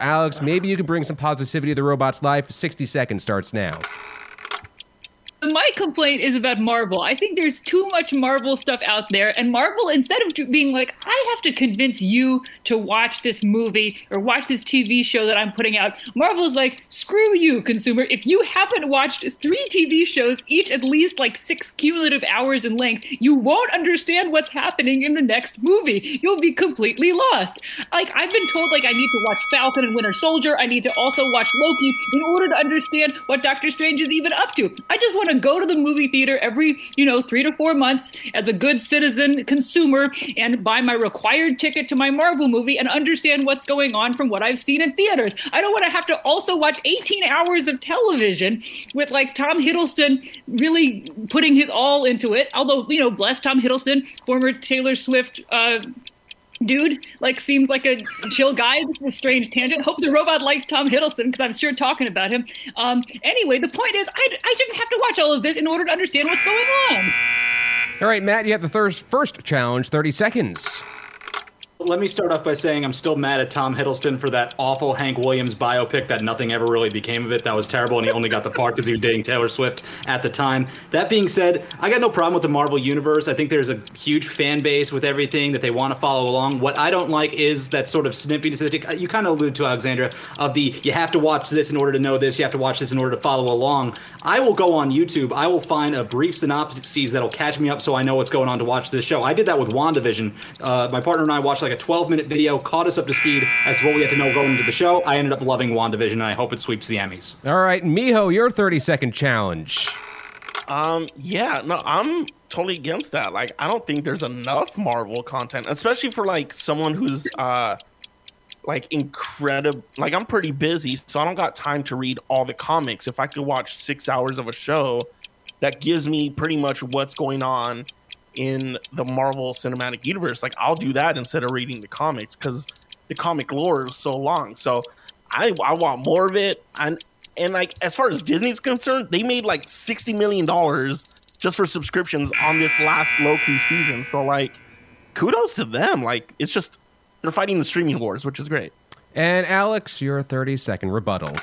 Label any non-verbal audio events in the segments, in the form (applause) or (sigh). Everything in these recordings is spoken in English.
Alex, maybe you can bring some positivity to the robot's life. 60 seconds starts now. My complaint is about Marvel. I think there's too much Marvel stuff out there, and Marvel, instead of being like, I have to convince you to watch this movie or watch this TV show that I'm putting out, Marvel's like, screw you, consumer. If you haven't watched three TV shows, each at least like six cumulative hours in length, you won't understand what's happening in the next movie. You'll be completely lost. Like, I've been told, like, I need to watch Falcon and Winter Soldier. I need to also watch Loki in order to understand what Doctor Strange is even up to. I just want to go to the movie theater every, you know, three to four months as a good citizen consumer and buy my required ticket to my Marvel movie and understand what's going on from what I've seen in theaters. I don't want to have to also watch 18 hours of television with like Tom Hiddleston really putting his all into it. Although, you know, bless Tom Hiddleston, former Taylor Swift uh, dude like seems like a chill guy. This is a strange tangent. Hope the robot likes tom hiddleston because i'm sure talking about him. Um, anyway the point is I, I shouldn't have to watch all of this in order to understand what's going on. All right matt you have the first first challenge 30 seconds let me start off by saying I'm still mad at Tom Hiddleston for that awful Hank Williams biopic that nothing ever really became of it. That was terrible, and he only got the part because he was dating Taylor Swift at the time. That being said, I got no problem with the Marvel Universe. I think there's a huge fan base with everything that they want to follow along. What I don't like is that sort of snippiness that you kind of alluded to, Alexandra, of the you have to watch this in order to know this, you have to watch this in order to follow along. I will go on YouTube, I will find a brief synopsis that'll catch me up so I know what's going on to watch this show. I did that with WandaVision. Uh, my partner and I watched like a 12 minute video, caught us up to speed as to what we had to know going into the show. I ended up loving WandaVision, and I hope it sweeps the Emmys. All right, Mijo, your 30 second challenge. Um, yeah, no, I'm totally against that. Like, I don't think there's enough Marvel content, especially for like someone who's uh like incredible. Like, I'm pretty busy, so I don't got time to read all the comics. If I could watch six hours of a show, that gives me pretty much what's going on in the Marvel Cinematic Universe. Like I'll do that instead of reading the comics because the comic lore is so long. So I I want more of it. And and like as far as Disney's concerned, they made like sixty million dollars just for subscriptions on this last Loki season. So like kudos to them. Like it's just they're fighting the streaming wars, which is great. And Alex, your 30 second rebuttal.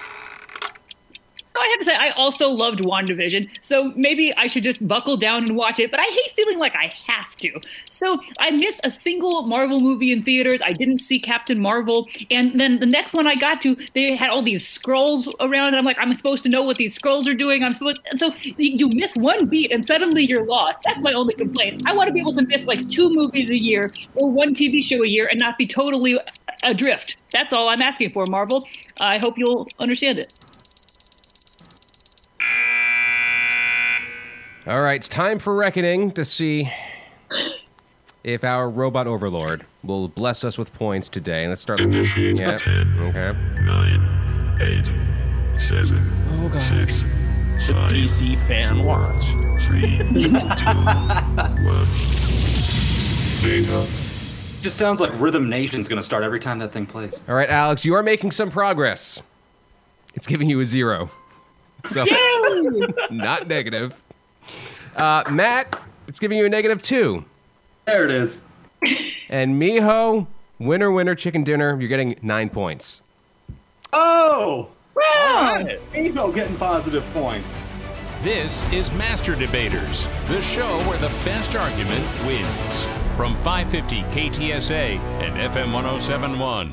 I also loved WandaVision, so maybe I should just buckle down and watch it, but I hate feeling like I have to. So I missed a single Marvel movie in theaters. I didn't see Captain Marvel. And then the next one I got to, they had all these scrolls around, and I'm like, I'm supposed to know what these scrolls are doing. I'm supposed, and so you miss one beat, and suddenly you're lost. That's my only complaint. I want to be able to miss like two movies a year or one TV show a year and not be totally adrift. That's all I'm asking for, Marvel. I hope you'll understand it. All right, it's time for reckoning to see if our robot overlord will bless us with points today. Let's start. Initiate yeah. 10, Okay. 9, 8, 7, Oh, God. 6, The 5, DC fan watch. 3, (laughs) 2, 1. Beta. Just sounds like Rhythm Nation's going to start every time that thing plays. All right, Alex, you are making some progress. It's giving you a zero. So, (laughs) not negative. Uh, Matt, it's giving you a negative two. There it is. (laughs) And Mijo, winner, winner, chicken dinner, you're getting nine points. Oh! Wow. Ego getting positive points. This is Master Debaters, the show where the best argument wins. From 550 KTSA and FM 1071.